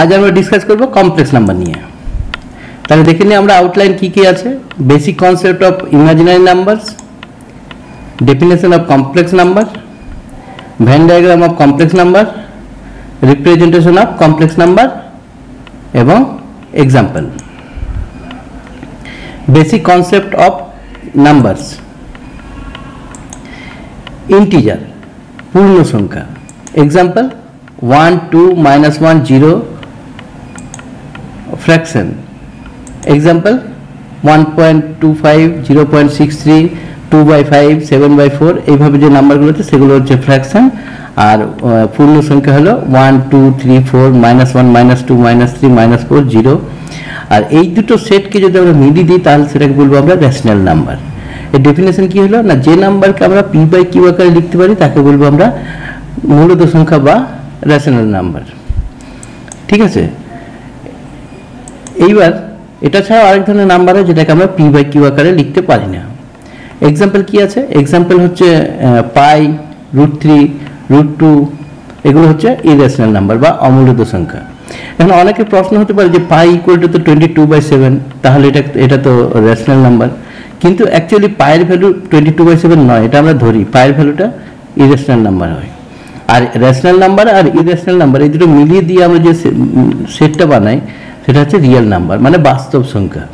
আজ আমরা ডিসকাস করব কমপ্লেক্স নাম্বার নিয়ে। তাহলে দেখে নিই আমরা আউটলাইন কি কি আছে। Basic concept of imaginary numbers definition of complex number Venn diagram of complex number representation of complex number এবং example basic concept of numbers integer পূর্ণ সংখ্যা example one two minus one zero zero point six three two by five seven by four এইভাবে যে নাম্বারগুলো আছে, সেগুলো হচ্ছে fraction আর পূর্ণ সংখ্যা হলো one two three four minus one minus two minus three minus four zero আর এই দুটো সেটকে যদি আমরা মিলিয়ে দিই, তাহলে সেটাকে বলব আমরা রেশনাল নাম্বার এর ডেফিনেশন কি হলো? না, যে নাম্বারকে আমরা পি বাই কিউ আকারে লিখতে পারি, তাকে বলব আমরা মূলত সংখ্যা বা রেশনাল নাম্বার ঠিক আছে? এইবার এটা ছাড়াও আরেক ধরনের নাম্বার হয় যেটাকে আমরা পি বাই কিউ আকারে লিখতে পারি না। এক্সাম্পল কি আছে? এক্সাম্পল হচ্ছে pi root three root two এগুলো হচ্ছে ইরেশনাল নাম্বার বা অমূলত সংখ্যা। এখন অনেকের প্রশ্ন হতে পারে যে পাই ইকুয়াল টু তো টোয়েন্টি টু বাই সেভেন তাহলে এটা এটা তো রেশনাল নাম্বার কিন্তু অ্যাকচুয়ালি পায়ের value twenty two by seven নয়, এটা আমরা ধরি। পায়ের ভ্যালুটা ইরেশনাল নাম্বার হয়। আর রেশনাল নাম্বার আর ইরেশনাল নাম্বার এই দুটো মিলিয়ে দিয়ে আমরা যে সেটটা বানাই সেটা হচ্ছে রিয়েল নাম্বার মানে বাস্তব সংখ্যা।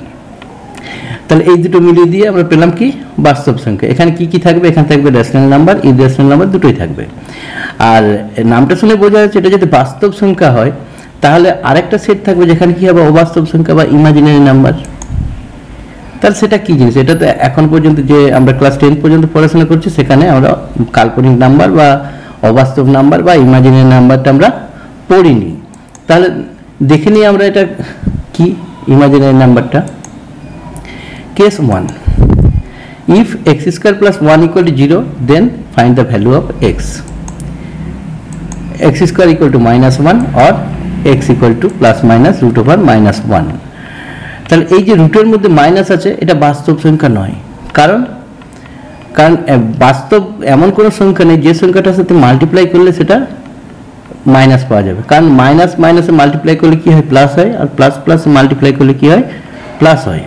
তাহলে এই দুটো মিলিয়ে দিয়ে আমরা পেলাম কি? বাস্তব সংখ্যা। এখানে কি কি থাকবে? এখানে থাকবে রেশনাল নাম্বার ইরেশনাল নাম্বার দুটোই থাকবে। আর নামটা শুনে বোঝা যাচ্ছে এটা যদি বাস্তব সংখ্যা হয়, তাহলে আরেকটা সেট থাকবে যেখানে কি হবে? অবাস্তব সংখ্যা বা ইমাজিনারি নাম্বার তাহলে সেটা কি জিনিস? এটা তো এখন পর্যন্ত যে আমরা ক্লাস টেন পর্যন্ত পড়াশোনা করছি, সেখানে আমরা কাল্পনিক নাম্বার বা অবাস্তব নাম্বার বা ইমাজিনারি নাম্বারটা আমরা পড়িনি। তাহলে দেখে নিই আমরা এটা কি? ইমাজিনারি নাম্বারটা case one if x square plus one equal to zero then find the value of x x square equal to minus one or x equal to plus minus root over minus one তাহলে এই যে রুটের মধ্যে minus আছে, এটা বাস্তব সংখ্যা নয়। কারণ কারণ বাস্তব এমন কোনো সংখ্যা নেই, যে সংখ্যাটার সাথে মাল্টিপ্লাই করলে সেটা মাইনাস পাওয়া যাবে। কারণ মাইনাস মাইনাসে মাল্টিপ্লাই করলে কি হয়? প্লাস হয়। আর প্লাস প্লাস মাল্টিপ্লাই করলে কি হয়? প্লাস হয়।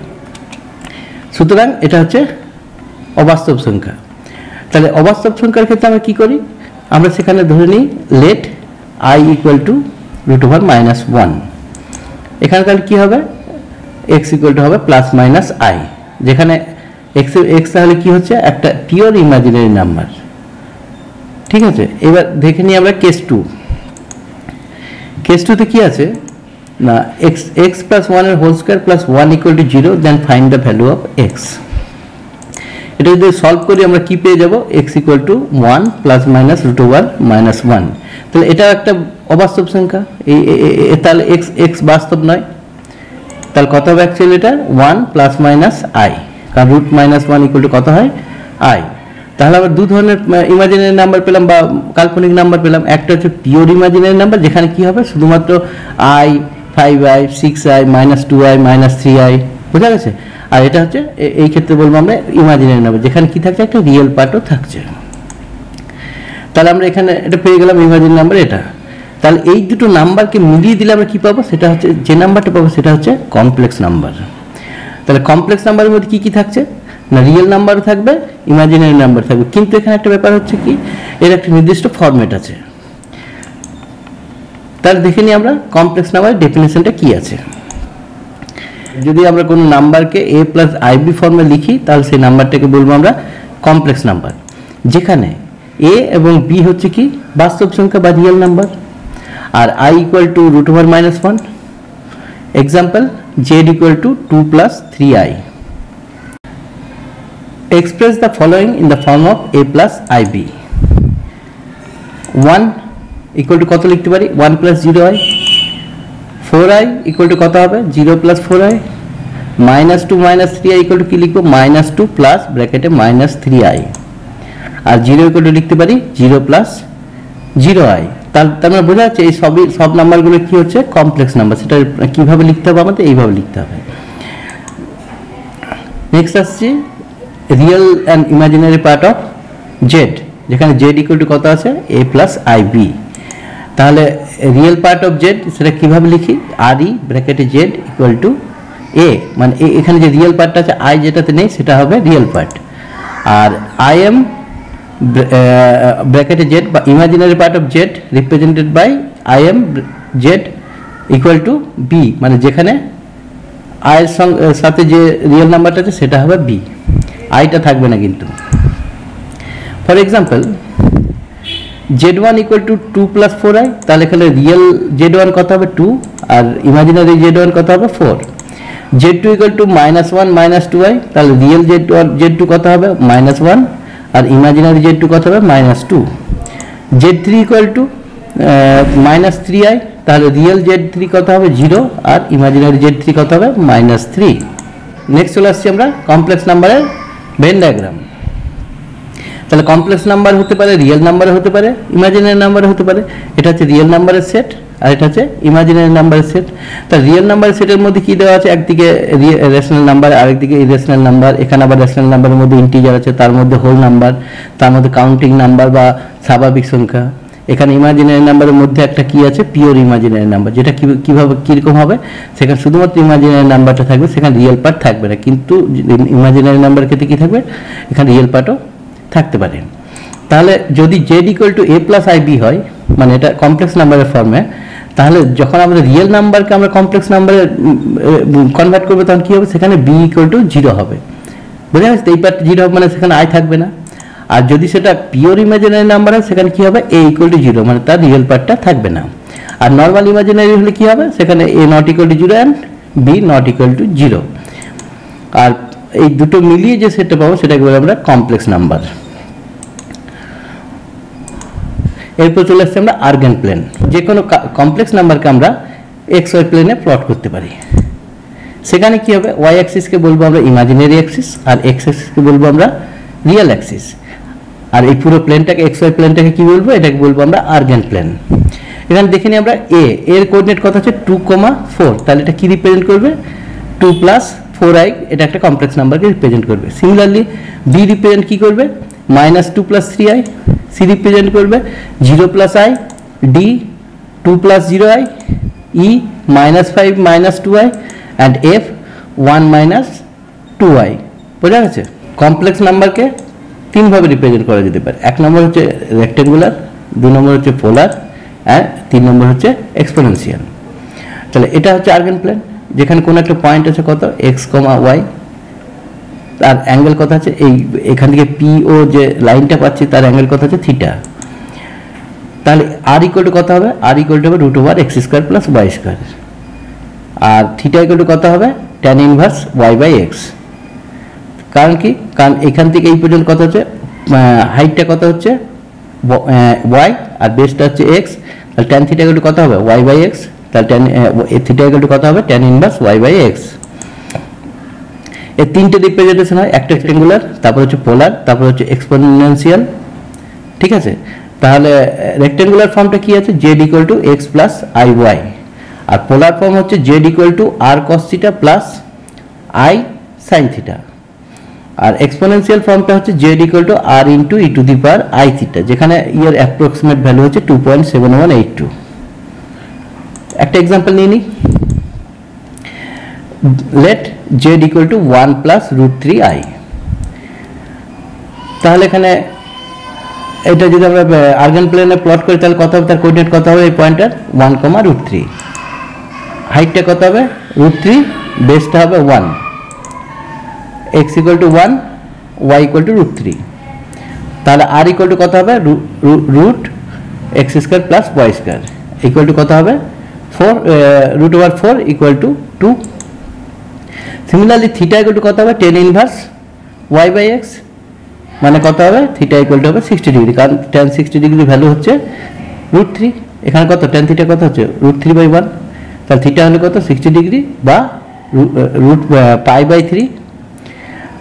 সুতরাং এটা হচ্ছে অবাস্তব সংখ্যা। তাহলে অবাস্তব সংখ্যার ক্ষেত্রে আমরা কি করি? আমরা সেখানে ধরে নিই let i equal to root over minus one এখানে তাহলে কী হবে? এক্স ইকুয়াল টু হবে প্লাস মাইনাস আই যেখানে এক্স এক্স তাহলে কি হচ্ছে? একটা পিওর ইমাজিনারি নাম্বার ঠিক আছে? এবার দেখে নিই আমরা কেস টু কেস টুতে কি আছে? না এক্স এক্স প্লাস ওয়ানের whole square plus one equal to zero then find the value of x এটা যদি সলভ করি, আমরা কি পেয়ে যাব? X equal to one plus minus root over minus one তাহলে এটা একটা অবাস্তব সংখ্যা। এই তাহলে এক্স এক্স বাস্তব নয়। তাহলে কত হবে অ্যাকচুয়ালি এটা? ওয়ান প্লাস মাইনাস আই কারণ root minus one equal to কত হয়? আই তাহলে আবার দু ধরনের ইমাজিনারি নাম্বার পেলাম বা কাল্পনিক নাম্বার পেলাম। একটা হচ্ছে পিওর ইমাজিনারি নাম্বার যেখানে কি হবে? শুধুমাত্র i five i six i minus two i minus three i বোঝা গেছে? আর এটা হচ্ছে এই ক্ষেত্রে বলব আমরা ইমাজিনারি নাম্বার যেখানে কি থাকছে? একটা রিয়েল পার্টও থাকছে। তাহলে আমরা এখানে এটা পেয়ে গেলাম ইমাজিন নাম্বার এটা। তাহলে এই দুটো নাম্বারকে মিলিয়ে দিলে আমরা কি পাবো? সেটা হচ্ছে, যে নাম্বারটা পাবো সেটা হচ্ছে কমপ্লেক্স নাম্বার তাহলে কমপ্লেক্স নাম্বারের মধ্যে কী কী থাকছে? না রিয়েল নাম্বারও থাকবে ইমাজিনারি নাম্বার থাকবে। কিন্তু এখানে একটা ব্যাপার হচ্ছে কি, এর একটা নির্দিষ্ট ফরম্যাট আছে। তাহলে দেখে নিই আমরা কমপ্লেক্স নাম্বারের ডেফিনেশনটা কি আছে। যদি আমরা কোনো নাম্বারকে এ প্লাস আইবি ফর্মে লিখি, তাহলে সেই নাম্বারটাকে বলব আমরা কমপ্লেক্স নাম্বার যেখানে এ এবং বি হচ্ছে কি, বাস্তব সংখ্যা বা real number R i equal to root over minus one example z equal to two plus three i express the following in the form of a plus ib 1 equal to কত লিখতে পারি 1 plus 0 i 4i equal to কত হবে 0 plus 4i minus 2 minus 3i equal to কি লিখব minus 2 plus ব্র্যাকেটে minus 3i R 0 equal to লিখতে পারি 0 plus 0i তার তার মানে বোঝা যাচ্ছে এই সবই সব নাম্বারগুলো কি হচ্ছে কমপ্লেক্স নাম্বার সেটা কীভাবে লিখতে হবে আমাদের এইভাবে লিখতে হবে নেক্সট আসছি real and imaginary part of z যেখানে জেড ইকুয়াল টু কত আছে? এ প্লাস আই বি তাহলে রিয়েল পার্ট অফ জেড সেটা কীভাবে লিখি? আর ই ব্র্যাকেটে জেড ইকুয়াল টু এ মানে এখানে যে রিয়েল পার্টটা আছে আই যেটাতে নেই, সেটা হবে রিয়েল পার্ট আর আই এম ব্র্যাকেটে জেড বা imaginary part of z represented by I M z equal to b মানে যেখানে আয়ের সঙ্গে সাথে যে রিয়েল নাম্বারটা আছে, সেটা হবে বি আইটা থাকবে না কিন্তু। For example z one equal to two plus four i তাহলে এখানে রিয়েল জেড ওয়ান কত হবে? টু আর ইমাজিনারি জেড ওয়ান কত হবে? Four z two equal to minus one minus two i তাহলে real z one z two কত হবে? মাইনাস ওয়ান আর ইমাজিনারি জেড টু কত হবে? Minus two z three equal to minus three i তাহলে real z three কত হবে? Zero আর imaginary z three কত হবে? মাইনাস থ্রি নেক্সট চলে আসছি আমরা কমপ্লেক্স নাম্বারের ভেন ডায়াগ্রাম তাহলে কমপ্লেক্স নাম্বার হতে পারে রিয়েল নাম্বার হতে পারে ইমাজিনারি নাম্বার হতে পারে। এটা হচ্ছে রিয়েল নাম্বারের সেট আর এটা হচ্ছে ইমাজিনারি নাম্বারের সেট তা রিয়েল নাম্বারের সেটের মধ্যে কী দেওয়া আছে? একদিকে রেশনাল নাম্বার আরেকদিকে ইরেশনাল নাম্বার এখানে আবার রেশনাল নাম্বারের মধ্যে ইন্টিজার আছে, তার মধ্যে হোল নাম্বার তার মধ্যে কাউন্টিং নাম্বার বা স্বাভাবিক সংখ্যা। এখানে ইমাজিনারি নাম্বারের মধ্যে একটা কি আছে পিওর ইমাজিনারি নাম্বার যেটা কীভাবে, কীরকম হবে? সেখানে শুধুমাত্র ইমাজিনারি নাম্বারটা থাকবে, সেখানে রিয়েল পার্ট থাকবে না, কিন্তু ইমাজিনারি নাম্বার ক্ষেত্রে কি থাকবে? এখানে রিয়েল পার্টও থাকতে পারে। তাহলে যদি z equal to a plus i b হয় মানে এটা কমপ্লেক্স নাম্বারের ফর্মে তাহলে যখন আমরা রিয়েল নাম্বারকে আমরা কমপ্লেক্স নাম্বারে কনভার্ট করব, তখন কী হবে? সেখানে বি ইকুয়াল টু জিরো হবে। বুঝে গেছে এই পার্ট জিরো হবে মানে সেখানে আই থাকবে না। আর যদি সেটা পিওর ইমাজিনারি নাম্বার হয়, সেখানে কি হবে? এ ইকুয়াল টু জিরো মানে তার রিয়েল পার্টটা থাকবে না। আর নর্মাল ইমাজিনারি হলে কি হবে? সেখানে a not equal to zero and b not equal to zero আর এই দুটো মিলিয়ে যে সেটটা পাবো, সেটাকে বলে আমরা কমপ্লেক্স নাম্বার এরপর চলে আসছে আমরা আর্গেন প্লেন যে কোনো কমপ্লেক্স নাম্বারকে আমরা এক্স ওয়াই প্লেনে প্লট করতে পারি। সেখানে কি হবে? ওয়াই অ্যাক্সিসকে বলব আমরা ইমাজিনারি অ্যাক্সিস আর এক্স অ্যাক্সিসকে বলব আমরা রিয়েল অ্যাক্সিস আর এই পুরো প্লেনটাকে এক্স ওয়াই প্লেনটাকে কি বলব? এটাকে বলব আমরা আর্গেন প্লেন এখানে দেখে নিই আমরা এ এর কোঅর্ডিনেট কত হচ্ছে টু কমা ফোর তাহলে এটা কি রিপ্রেজেন্ট করবে? টু প্লাস ফোর আই এটা একটা কমপ্লেক্স নাম্বারকে রিপ্রেজেন্ট করবে। সিমিলারলি বি রিপ্রেজেন্ট কী করবে? Minus two plus three i c represent করবে। Zero plus i d two plus zero i e minus five minus two i and f one minus two i বোঝা গেছে? Complex নাম্বারকে তিনভাবে represent করা যেতে পারে। এক নম্বর হচ্ছে রেক্টেঙ্গুলার দু নম্বর হচ্ছে পোলার আর তিন নম্বর হচ্ছে এক্সপোনেনশিয়াল তাহলে এটা হচ্ছে আর্গেন প্লেন, যেখানে কোনো একটা পয়েন্ট আছে কত? এক্স কমা ওয়াই তার অ্যাঙ্গেল কত আছে? এই এখান থেকে পি ও যে লাইনটা পাচ্ছি, তার অ্যাঙ্গেল কত আছে? থিটা তাহলে আর ইকুয়াল টু কত হবে? আর ইকুয়াল টু হবে root over x square plus y square R theta equal to কত হবে? Tan inverse y by x কারণ কি? কারণ এখান থেকে এই পর্যন্ত কত হচ্ছে? হাইটটা কত হচ্ছে? ওয়াই আর বেসটা হচ্ছে এক্স তাহলে ট্যান থিটা ইকুয়াল টু কত হবে? ওয়াই বাই এক্স তাহলে ট্যান থিটা ইকুয়াল টু কত হবে? ট্যান ইনভার্স ওয়াই বাই এক্সের তিনটে রিপ্রেজেন্টেশন হয়, একটা রেক্টেঙ্গুলার তারপর হচ্ছে পোলার তারপর হচ্ছে এক্সপোনেনশিয়াল ঠিক আছে? তাহলে রেক্টেঙ্গুলার ফর্মটা কি আছে? Z equal to x plus i y R polar form হচ্ছে z equal to r cos theta plus i sine theta R exponential ফর্মটা হচ্ছে z equal to r into e to the power i theta যেখানে ইয়ার approximate value হচ্ছে two point seven one eight two একটা example নিয়ে নিই let z equal to 1 plus root 3 i তাহলে এখানে এটা যদি আমরা আর্গেন প্লেনে প্লট করি, তাহলে কত হবে? তার কোঅর্ডিনেট কত হবে এই পয়েন্টের ওয়ান কমা রুট থ্রি হাইটটা কত হবে? রুট থ্রি বেসটা হবে one x equal to one y equal to root three তাহলে আর ইকুয়াল টু কত হবে? Root x square plus y square equal to কত হবে? Four root over four equal to two similarly theta equal to কত হবে? Tan inverse y by x মানে কত হবে? থিটা ইকুয়াল টু হবে সিক্সটি ডিগ্রি কারণ টেন সিক্সটি ডিগ্রি ভ্যালু হচ্ছে রুট থ্রি এখানে কত? টেন থিটা কত হচ্ছে? রুট থ্রি বাই ওয়ান তাহলে থিটা হলে কত? সিক্সটি ডিগ্রি বা রুট পাই বাই থ্রি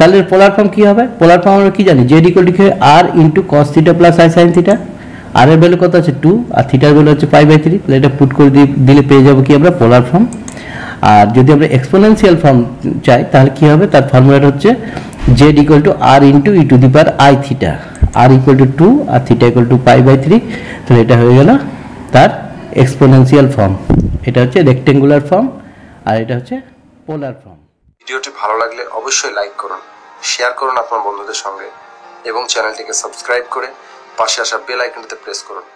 তাহলে পোলার ফর্ম কী হবে? পোলার ফর্ম আমরা কী জানি? Z equal to r into cos theta plus i sine theta r এর ভ্যালু কত আছে? টু আর থিটার ভ্যালু হচ্ছে পাই বাই থ্রি তাহলে এটা পুট করে দিলে পেয়ে যাব কি আমরা? পোলার ফর্ম আর যদি আমরা এক্সপোনেনশিয়াল ফর্ম চাই, তাহলে কি হবে? তার ফর্মুলাটা হচ্ছে z equal to r into e to the power i theta r equal to two R theta equal to pi by three তাহলে এটা হয়ে গেল তার এক্সপোনেনশিয়াল ফর্ম এটা হচ্ছে রেক্টেঙ্গুলার ফর্ম আর এটা হচ্ছে পোলার ফর্ম ভিডিওটি ভালো লাগলে অবশ্যই লাইক করুন। শেয়ার করুন আপনার বন্ধুদের সঙ্গে এবং চ্যানেলটিকে সাবস্ক্রাইব করে পাশে আসা বেল আইকনটিতে প্রেস করুন।